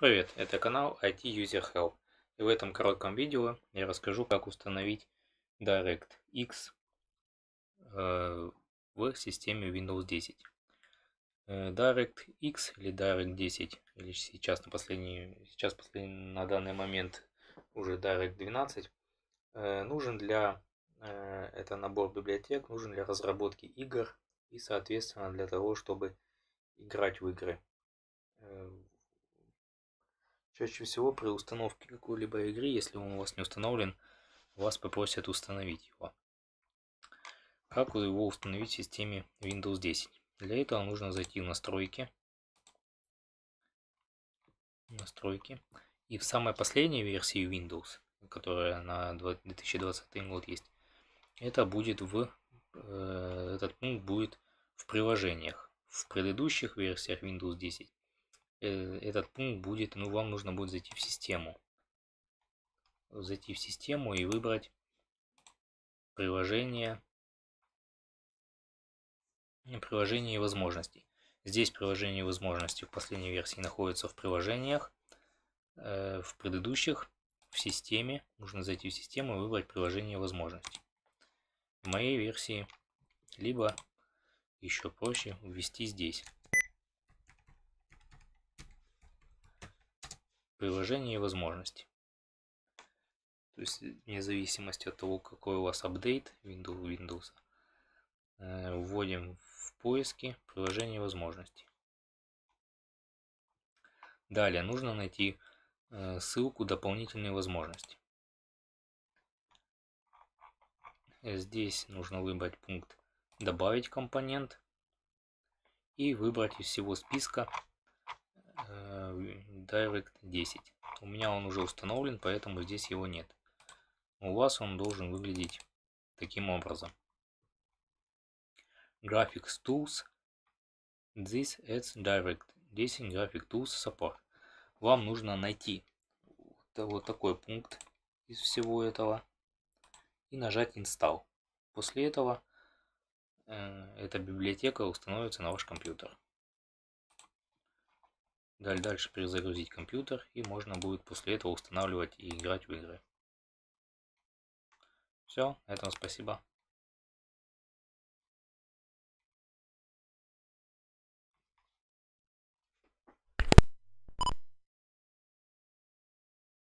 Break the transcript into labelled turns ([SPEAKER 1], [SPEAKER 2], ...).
[SPEAKER 1] Привет, это канал IT User Help. И в этом коротком видео я расскажу, как установить DirectX э, в системе Windows 10. Э, DirectX или Direct 10, или сейчас на, последний, сейчас последний, на данный момент уже Direct 12, э, нужен для, это набор библиотек, нужен для разработки игр и, соответственно, для того, чтобы играть в игры Чаще всего при установке какой-либо игры, если он у вас не установлен, вас попросят установить его. Как его установить в системе Windows 10? Для этого нужно зайти в настройки. Настройки. И в самой последней версии Windows, которая на 2020 год есть, это будет в э, этот пункт будет в приложениях. В предыдущих версиях Windows 10 Э, этот пункт будет, ну вам нужно будет зайти в систему. Зайти в систему и выбрать приложение, приложение возможностей. Здесь приложение возможностей в последней версии находится в приложениях, э, в предыдущих в системе. Нужно зайти в систему и выбрать приложение возможностей. В моей версии либо еще проще ввести здесь. Приложения и возможности. То есть вне зависимости от того, какой у вас апдейт Windows, Windows э, вводим в поиски приложения возможностей. Далее нужно найти э, ссылку дополнительные возможности. Здесь нужно выбрать пункт добавить компонент и выбрать из всего списка Direct 10. У меня он уже установлен, поэтому здесь его нет. У вас он должен выглядеть таким образом. Graphics Tools. This adds Direct 10 Graphic Tools Support. Вам нужно найти вот такой пункт из всего этого и нажать Install. После этого э, эта библиотека установится на ваш компьютер. Дальше перезагрузить компьютер и можно будет после этого устанавливать и играть в игры. Все, на этом спасибо.